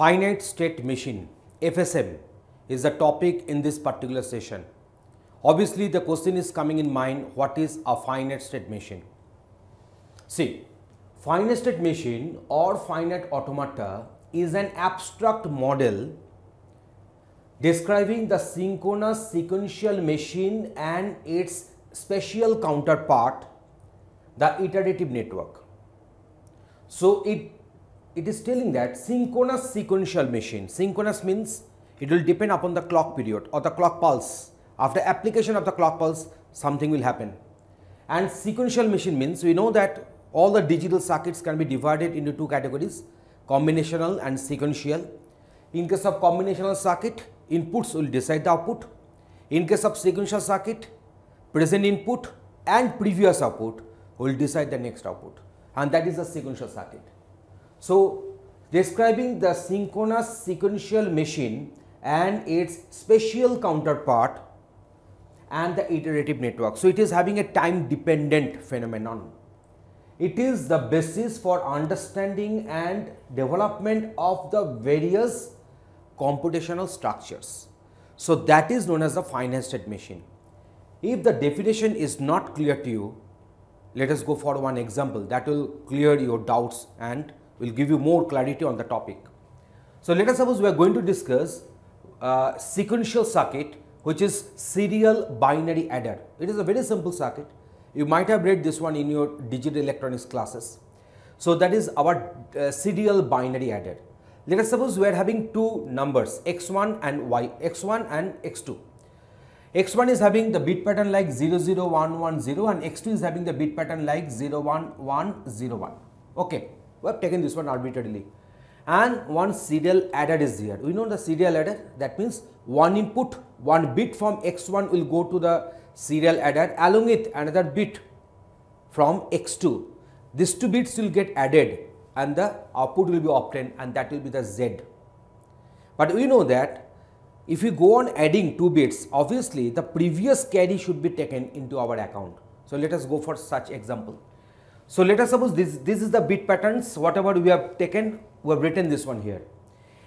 Finite state machine FSM is the topic in this particular session. Obviously, the question is coming in mind what is a finite state machine? See, finite state machine or finite automata is an abstract model describing the synchronous sequential machine and its special counterpart, the iterative network. So, it it is telling that synchronous sequential machine, synchronous means it will depend upon the clock period or the clock pulse. After application of the clock pulse, something will happen. And sequential machine means we know that all the digital circuits can be divided into two categories, combinational and sequential. In case of combinational circuit, inputs will decide the output. In case of sequential circuit, present input and previous output will decide the next output and that is the sequential circuit. So, describing the synchronous sequential machine and its special counterpart and the iterative network. So, it is having a time dependent phenomenon. It is the basis for understanding and development of the various computational structures. So, that is known as the finite state machine. If the definition is not clear to you, let us go for one example that will clear your doubts and will give you more clarity on the topic. So, let us suppose we are going to discuss uh, sequential circuit which is serial binary adder. It is a very simple circuit. You might have read this one in your digital electronics classes. So, that is our uh, serial binary adder. Let us suppose we are having two numbers x1 and y, x1 and x2. x1 is having the bit pattern like 00110 and x2 is having the bit pattern like 01101. Okay, we have taken this one arbitrarily and one serial adder is here. We know the serial adder that means one input, one bit from x1 will go to the serial adder along with another bit from x2. These two bits will get added and the output will be obtained and that will be the z. But we know that if we go on adding two bits, obviously the previous carry should be taken into our account. So, let us go for such example. So, let us suppose this, this is the bit patterns whatever we have taken we have written this one here.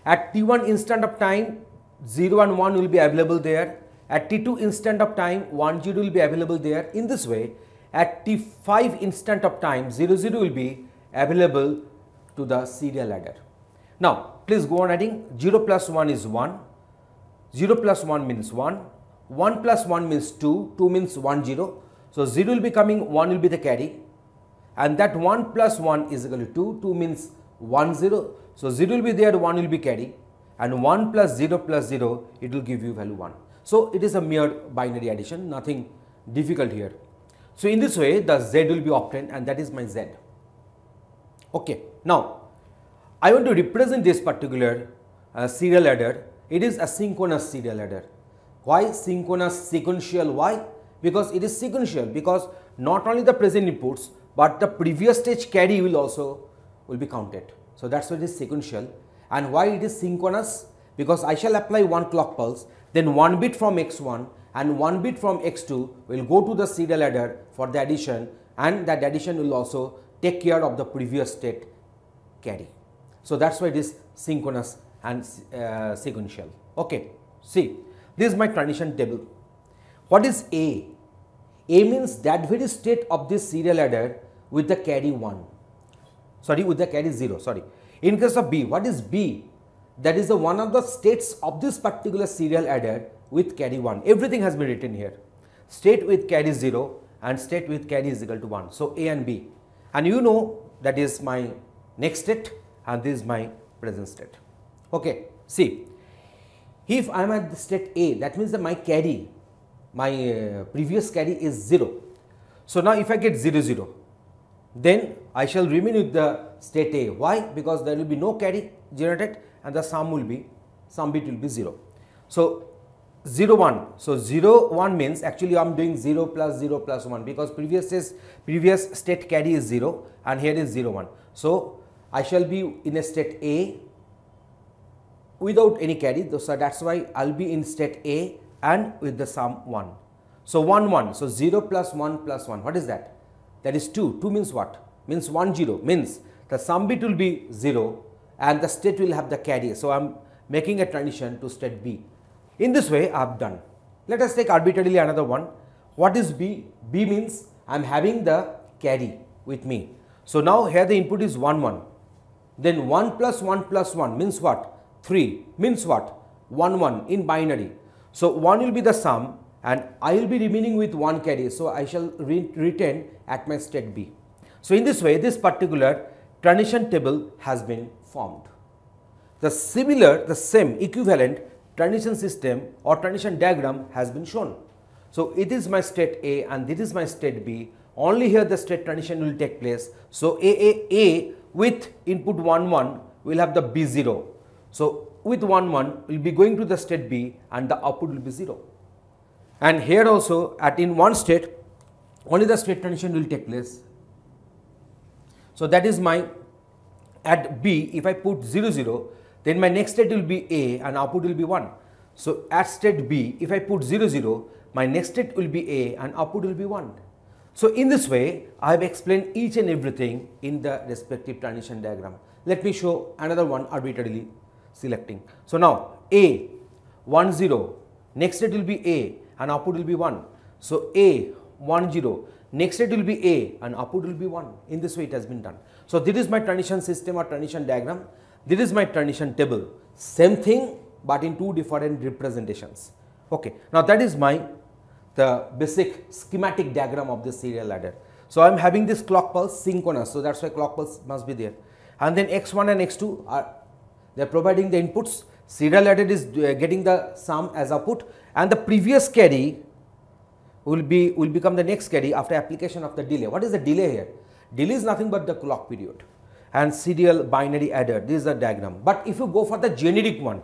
At t1 instant of time 0 and 1 will be available there. At t2 instant of time 1 0 will be available there. In this way at t5 instant of time 0 0 will be available to the serial adder. Now, please go on adding 0 plus 1 is 1, 0 plus 1 means 1, 1 plus 1 means 2, 2 means 1 0. So, 0 will be coming, 1 will be the carry and that 1 plus 1 is equal to 2, 2 means 1 0. So, 0 will be there, 1 will be carry and 1 plus 0 plus 0 it will give you value 1. So, it is a mere binary addition nothing difficult here. So, in this way the z will be obtained and that is my z. Okay. Now, I want to represent this particular uh, serial adder it is a synchronous serial adder. Why synchronous sequential? Why? Because it is sequential because not only the present inputs but the previous stage carry will also will be counted. So, that is why it is sequential and why it is synchronous because I shall apply one clock pulse then one bit from x1 and one bit from x2 will go to the serial adder for the addition and that addition will also take care of the previous state carry. So, that is why it is synchronous and uh, sequential. Okay. See, this is my transition table. What is A? A means that very state of this serial adder with the carry 1, sorry with the carry 0, sorry. In case of B, what is B? That is the one of the states of this particular serial adder with carry 1. Everything has been written here. State with carry 0 and state with carry is equal to 1. So, A and B. And you know that is my next state and this is my present state. Okay. See, if I am at the state A, that means that my carry, my uh, previous carry is 0. So, now if I get 0, 0, then I shall remain with the state A. Why? Because there will be no carry generated and the sum will be, sum bit will be 0. So, 0 1. So, 0 1 means actually I am doing 0 plus 0 plus 1 because previous is previous state carry is 0 and here is 0 1. So, I shall be in a state A without any carry. So, that is why I will be in state A and with the sum 1. So, 1 1. So, 0 plus 1 plus 1. What is that? That is 2. 2 means what? Means 1 0 means the sum bit will be 0 and the state will have the carry. So, I am making a transition to state B. In this way I have done. Let us take arbitrarily another one. What is B? B means I am having the carry with me. So, now here the input is 1 1 then 1 plus 1 plus 1 means what? 3 means what? 1 1 in binary. So, 1 will be the sum and I will be remaining with 1 carry. So, I shall re retain at my state B. So, in this way this particular transition table has been formed. The similar, the same equivalent transition system or transition diagram has been shown. So, it is my state A and this is my state B only here the state transition will take place. So, A A A with input 1 1 will have the B 0. So, with 1 1 will be going to the state B and the output will be 0. And here also at in one state only the state transition will take place. So, that is my at B if I put 0 0 then my next state will be A and output will be 1. So, at state B if I put 0 0 my next state will be A and output will be 1. So, in this way I have explained each and everything in the respective transition diagram. Let me show another one arbitrarily selecting. So, now A 1 0 next state will be A and output will be 1. So, A 1 0 next state will be A and output will be 1 in this way it has been done. So, this is my transition system or transition diagram this is my transition table same thing but in two different representations. Okay. Now, that is my the basic schematic diagram of this serial adder. So, I am having this clock pulse synchronous. So, that is why clock pulse must be there and then x1 and x2 are they are providing the inputs serial adder is uh, getting the sum as output and the previous carry will be will become the next carry after application of the delay. What is the delay here? Delay is nothing but the clock period and serial binary adder this is the diagram. But if you go for the generic one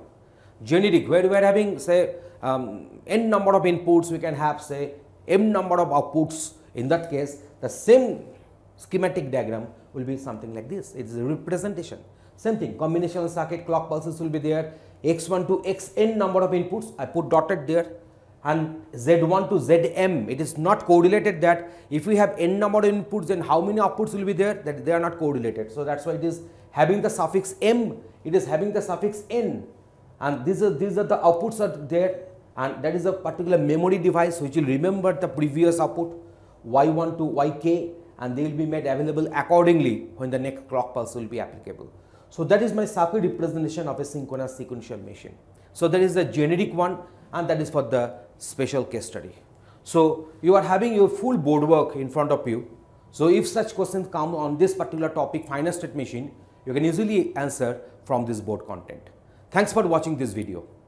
generic where we are having say um, n number of inputs we can have say m number of outputs in that case the same schematic diagram will be something like this it is a representation same thing combinational circuit clock pulses will be there. X1 to xn number of inputs I put dotted there. And z1 to zm it is not correlated that if we have n number of inputs then how many outputs will be there? That they are not correlated. So that's why it is having the suffix m it is having the suffix n. And these are these are the outputs are there. And that is a particular memory device which will remember the previous output y1 to yk and they will be made available accordingly when the next clock pulse will be applicable. So, that is my circuit representation of a synchronous sequential machine. So, there is a generic one and that is for the special case study. So, you are having your full board work in front of you. So, if such questions come on this particular topic finite state machine, you can easily answer from this board content. Thanks for watching this video.